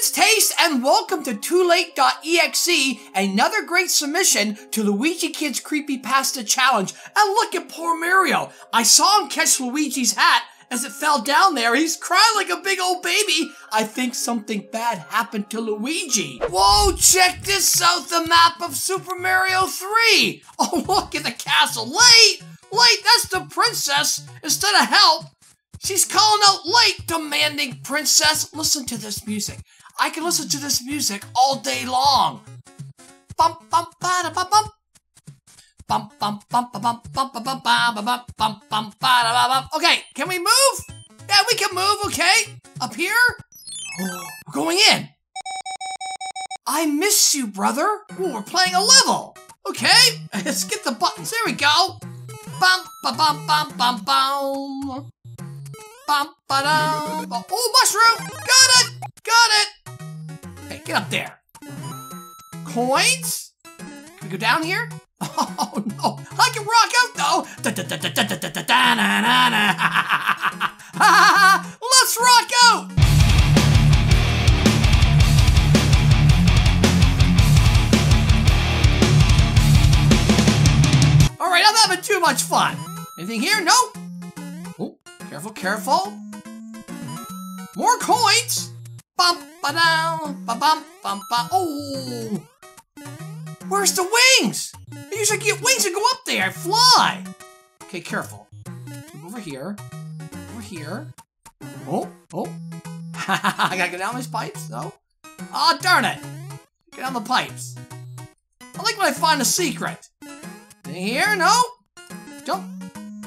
its taste and welcome to Too Late.exe, another great submission to Luigi Kid's Creepy Pasta Challenge. And look at poor Mario. I saw him catch Luigi's hat as it fell down there. He's crying like a big old baby. I think something bad happened to Luigi. Whoa, check this out, the map of Super Mario 3. Oh, look at the castle. Late, late, that's the princess. Instead of help, She's calling out late, demanding princess. Listen to this music. I can listen to this music all day long. Bum bum ba da bum bum. Bum bum bum bum bum bum bum bum bum bum bum bum ba da bum. Okay, can we move? Yeah, we can move. Okay, up here. We're going in. I miss you, brother. Ooh, we're playing a level. Okay, let's get the buttons. There we go. Bum bum bum bum bum bum. Bum, ba -da. Oh, mushroom! Got it! Got it! Hey, get up there. Coins? Can we go down here? Oh, no. I can rock out, though. Let's rock out! All right, I'm having too much fun. Anything here? Nope. Oh, careful, careful. More coins. Bump, ba down, ba bump, bump, ba. Oh, where's the wings? I usually get wings and go up there. I fly. Okay, careful. Move over here. Over here. Oh, oh. I gotta get down these pipes. No. Oh, darn it. Get down the pipes. I like when I find a secret. In here? No. Jump.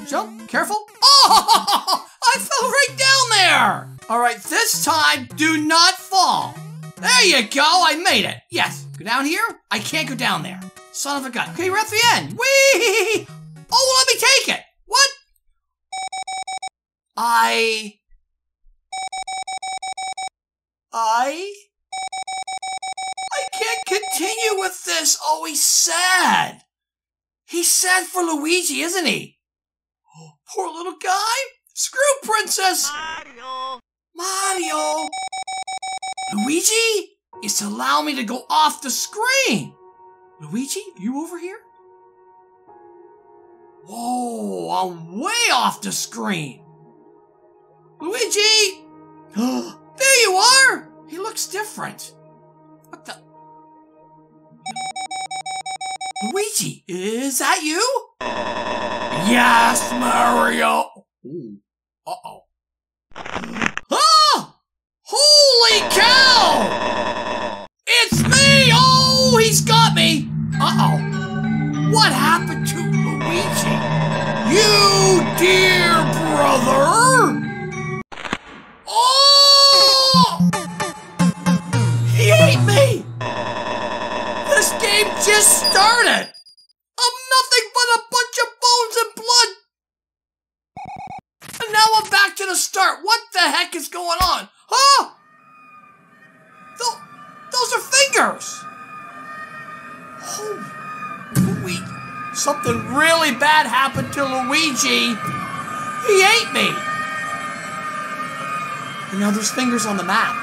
Jump. Careful. Oh! I fell right down there! Alright, this time, do not fall. There you go, I made it. Yes, go down here. I can't go down there. Son of a gun. Okay, we're at the end. Whee! Oh, let me take it. What? I... I... I can't continue with this. Oh, he's sad. He's sad for Luigi, isn't he? Poor little guy. Screw Princess! Mario! Mario! Luigi? It's to allow me to go off the screen! Luigi, you over here? Whoa, I'm way off the screen! Luigi! there you are! He looks different. What the? Luigi, is that you? Yes, Mario! Uh-oh. What happened to Luigi? You dear brother! Oh! He ate me! This game just started! I'm nothing but a bunch of bones and blood and now I'm back to the start. What the heck is going on? Huh? Th those are fingers. Oh, Luigi. Something really bad happened to Luigi. He ate me. And now there's fingers on the map.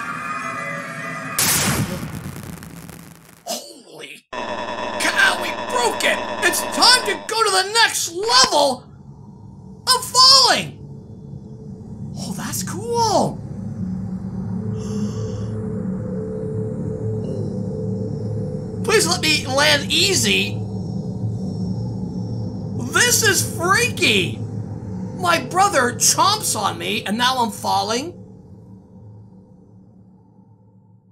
Holy cow, we broke it. It's time to go to the next level. I'm falling. Oh, that's cool! Please let me land easy! This is freaky! My brother chomps on me and now I'm falling?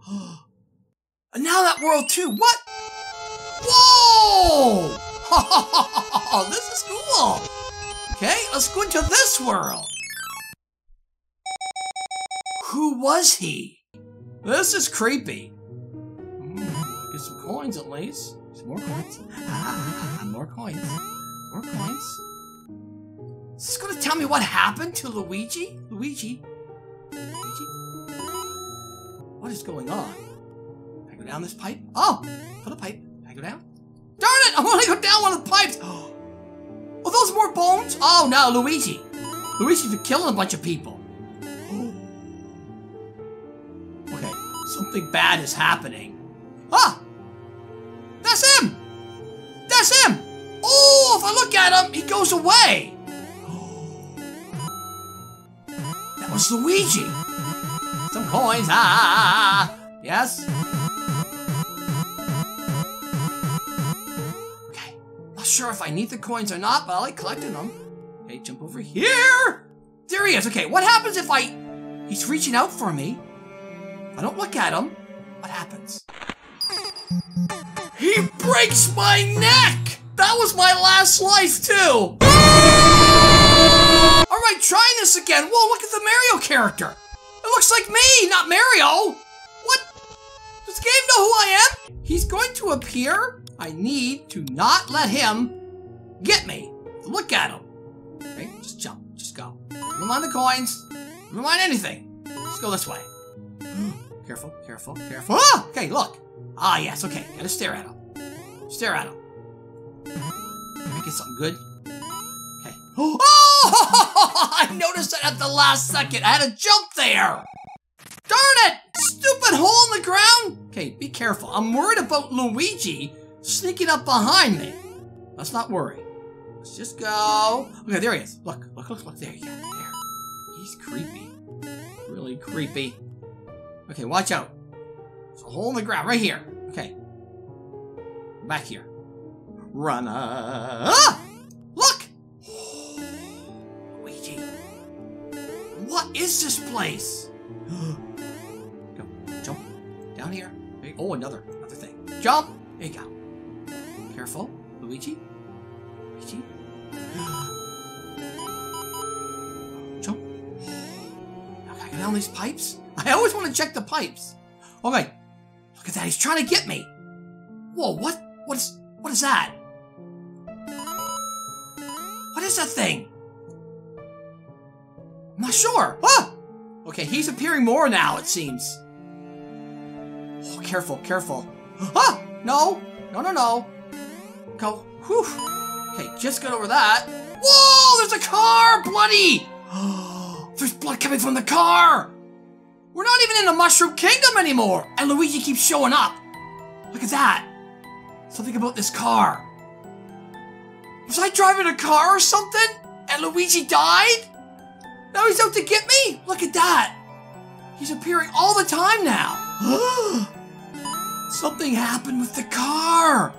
and now that world too, what? Whoa! this is cool! Okay, let's go into this world. Who was he? This is creepy. Mm, get some coins at least. Some more coins. more coins. More coins. Is this gonna tell me what happened to Luigi? Luigi? Luigi? What is going on? Can I go down this pipe? Oh! Put a pipe. Can I go down? Darn it! I want to go down one of the pipes! Oh, those more bones? Oh no, Luigi. Luigi's killing a bunch of people. Okay, something bad is happening. At him, he goes away. That was Luigi. Some coins. Ah! Yes? Okay. Not sure if I need the coins or not, but I like collecting them. Okay, jump over here. There he is. Okay, what happens if I... He's reaching out for me. I don't look at him. What happens? He breaks my neck! That was my last life, too! Alright, trying this again. Whoa, look at the Mario character. It looks like me, not Mario. What? Does the game know who I am? He's going to appear. I need to not let him get me. Look at him. Okay, just jump. Just go. Never mind the coins. Never mind anything. Let's go this way. careful, careful, careful. Ah! Okay, look. Ah, yes, okay. Gotta stare at him. Stare at him. It something good. Okay. Oh! I noticed it at the last second. I had to jump there. Darn it! Stupid hole in the ground. Okay, be careful. I'm worried about Luigi sneaking up behind me. Let's not worry. Let's just go. Okay, there he is. Look, look, look, look. There you. There. He's creepy. Really creepy. Okay, watch out. There's a hole in the ground right here. Okay. Back here. Run. Uh, ah! Look! Luigi. What is this place? go. Jump. Down here. Oh, another. Another thing. Jump. There you go. Careful. Luigi. Luigi. Jump. Okay, down these pipes. I always want to check the pipes. Okay. Look at that. He's trying to get me. Whoa, what? What is, what is that? Is that thing? I'm not sure. Ah! Okay, he's appearing more now, it seems. Oh, careful, careful. Ah! No! No, no, no. Go. Whew. Okay, just got over that. Whoa! There's a car! Bloody! There's blood coming from the car! We're not even in the Mushroom Kingdom anymore! And Luigi keeps showing up. Look at that. Something about this car. Was I driving a car or something? And Luigi died? Now he's out to get me? Look at that. He's appearing all the time now. Something happened with the car.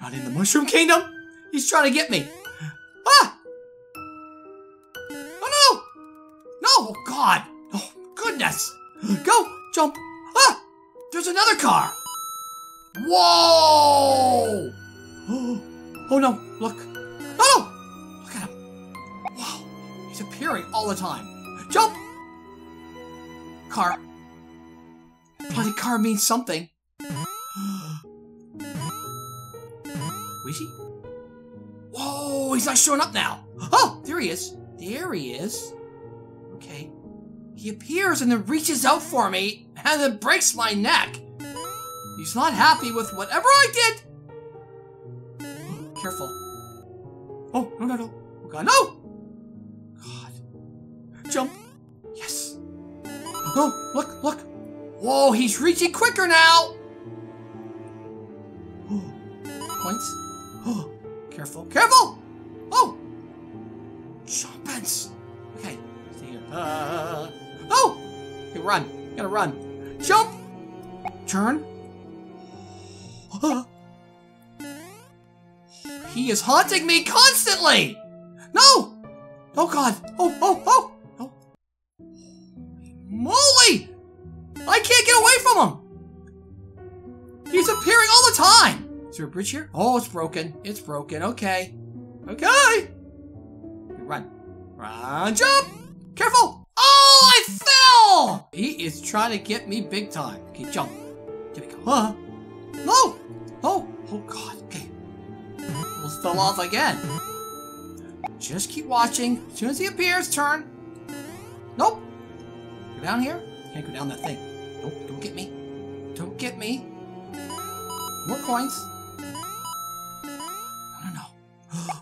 Not in the Mushroom Kingdom. He's trying to get me. Ah! Oh no! No! Oh God! Oh goodness! Go! Jump! Ah! There's another car! Whoa! Oh no, look. Oh! Look at him. Wow. He's appearing all the time. Jump! Car. Bloody car means something. Luigi? Whoa, he's not showing up now. Oh, there he is. There he is. Okay. He appears and then reaches out for me and then breaks my neck. He's not happy with whatever I did. Careful. Oh, no, no, no. Oh, God, no! God. Jump. Yes. Oh, look, look. Whoa, he's reaching quicker now. Points. Oh, careful, careful. Oh. Jumpins. Okay. Stay here. Uh, oh. Okay, run. Gotta run. Jump. Turn. He is haunting me constantly! No! Oh god! Oh, oh, oh! Oh! Moly! I can't get away from him! He's appearing all the time! Is there a bridge here? Oh, it's broken. It's broken. Okay. Okay! Run. Run, jump! Careful! Oh, I fell! He is trying to get me big time. Okay, jump. Here we go. Huh? No! Oh! Oh god, okay. Fell off again. Just keep watching. As soon as he appears, turn. Nope. Go down here. Can't go down that thing. Nope, don't get me. Don't get me. More coins. No, no, no.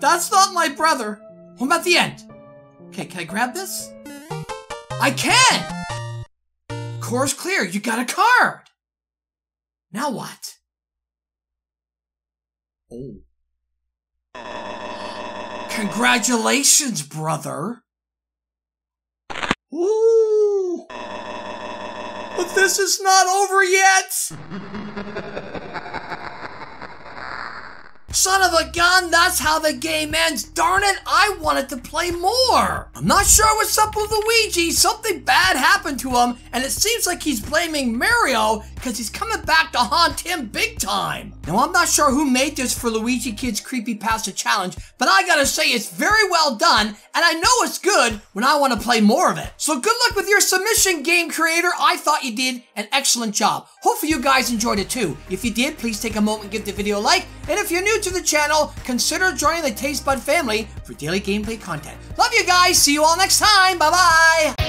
That's not my brother. I'm at the end. Okay, can I grab this? I can! Core's clear. You got a card. Now what? Oh. Congratulations, brother. Ooh. But this is not over yet. Son of a gun, that's how the game ends. Darn it, I wanted to play more. I'm not sure what's up with Luigi. Something bad happened to him, and it seems like he's blaming Mario because he's coming back to haunt him big time. Now, I'm not sure who made this for Luigi Kids Creepy Pasta Challenge, but I gotta say it's very well done, and I know it's good when I want to play more of it. So good luck with your submission, game creator. I thought you did an excellent job. Hopefully you guys enjoyed it too. If you did, please take a moment and give the video a like, and if you're new to the channel, consider joining the Taste Bud family for daily gameplay content. Love you guys. See you all next time. Bye-bye.